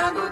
Santo